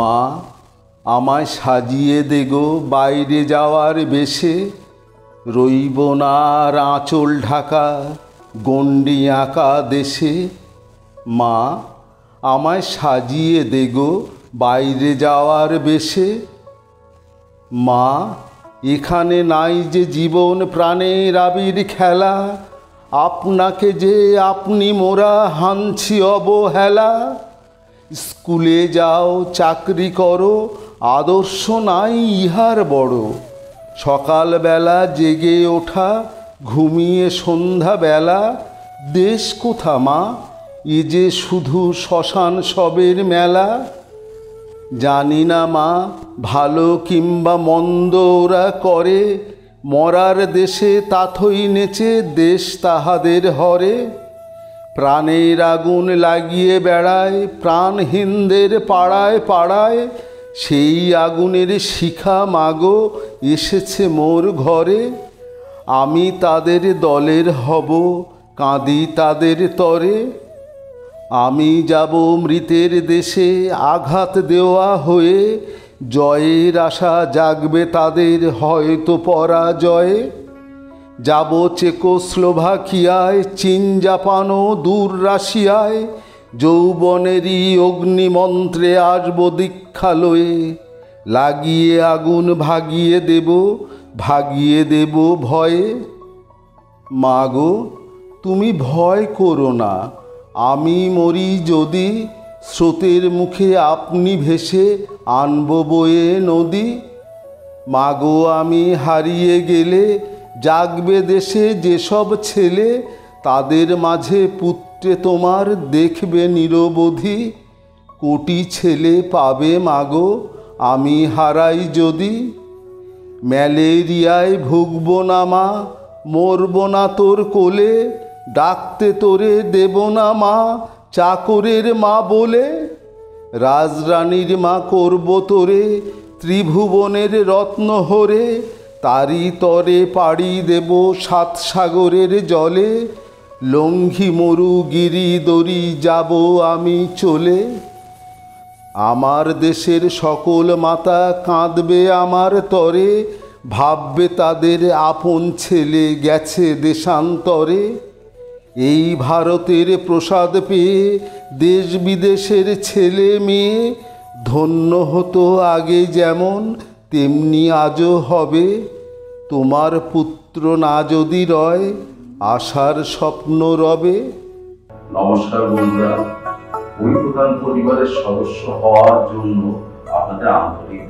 মা, আমায় সাজিয়ে দেগো বাইরে যাওয়ার বেশে। রইব না আঁচল ঢাকা গণ্ডি আঁকা দেশে। মা, আমায় সাজিয়ে দেগো বাইরে যাওয়ার বেশে। মা, এখানে নাই যে জীবন প্রাণের আবির খেলা, আপনাকে যে আপনি মোরা হানছি অবহেলা। স্কুলে যাও, চাকরি করো, আদর্শ নাই ইহার বড়। সকালবেলা জেগে ওঠা, ঘুমিয়ে সন্ধ্যাবেলা, দেশ কোথা মা? এ যে শুধু শ্মশান সবের মেলা। জানি না মা, ভালো কিংবা মন্দ ওরা করে। মরার দেশে তাথই নেচে, দেশ তাহাদের হরে। প্রাণের আগুন লাগিয়ে বেড়ায়, প্রাণহীনদের পাড়ায় পাড়ায়। সেই আগুনের শিখা মাগো, এসেছে মোর ঘরে। আমি তাদের দলের হব, কাঁদি তাদের তরে। আমি যাব মৃতের দেশে, আঘাত দেওয়া হয়ে। জয়ের আশা জাগবে তাদের, হয়তো পরাজয়ে। যাব চেকোস্লোভাকিয়ায়, চীন জাপানও দূর রাশিয়ায়। যৌবনেরই অগ্নিমন্ত্রে আসব দীক্ষা লয়ে লাগিয়ে আগুন ভাগিয়ে দেব ভাগিয়ে দেব ভয়ে। মাগো তুমি ভয় করো না, আমি মরি যদি স্রোতের মুখে আপনি ভেসে আনব বয়ে নদী। মাগো আমি হারিয়ে গেলে জাগবে দেশে যেসব ছেলে, তাদের মাঝে পুত্রে তোমার দেখবে নিরবধি। কোটি ছেলে পাবে মাগো, আমি হারাই যদি। ম্যালেরিয়ায় ভুগব না মা, মরব না তোর কোলে, ডাকতে তোরে দেব না মা, চাকরের মা বলে। রাজরানীর মা করব তোরে, ত্রিভুবনের রত্ন হরে তারি তরে পাড়ি দেব সাত সাগরের জলে। লঙ্ঘি মরু গিরি দড়ি যাব আমি চলে। আমার দেশের সকল মাতা কাঁদবে আমার তরে, ভাববে তাদের আপন ছেলে গেছে দেশান্তরে। এই ভারতের প্রসাদ পেয়ে দেশ বিদেশের ছেলে মেয়ে, ধন্য হতো আগে যেমন তেমনি আজও হবে। তোমার পুত্র না যদি রয়, আশার স্বপ্ন রবে। নমস্কার বন্ধুরা। পরিবারের সদস্য হওয়ার জন্য আপনাদের আন্তরিক